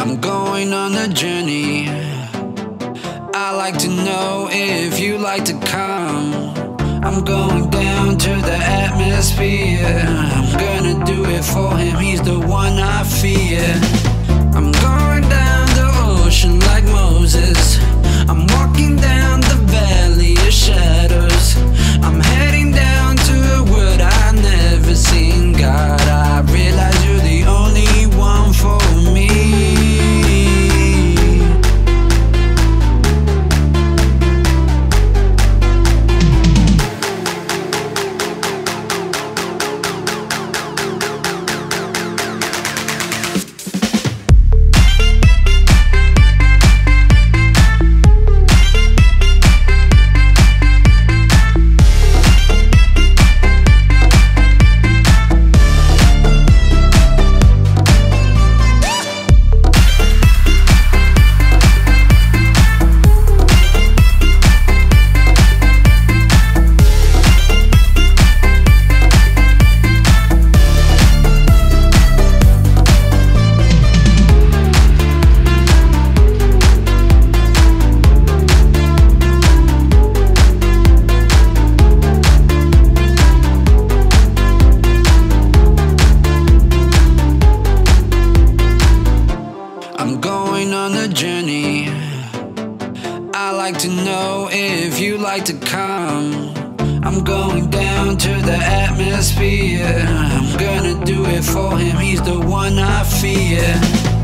I'm going on a journey. I like to know if you like to come. I'm going down to the atmosphere. I'm gonna do it for him, he's the one I fear. On a journey. I like to know if you like to come. I'm going down to the atmosphere. I'm gonna do it for him, he's the one I fear.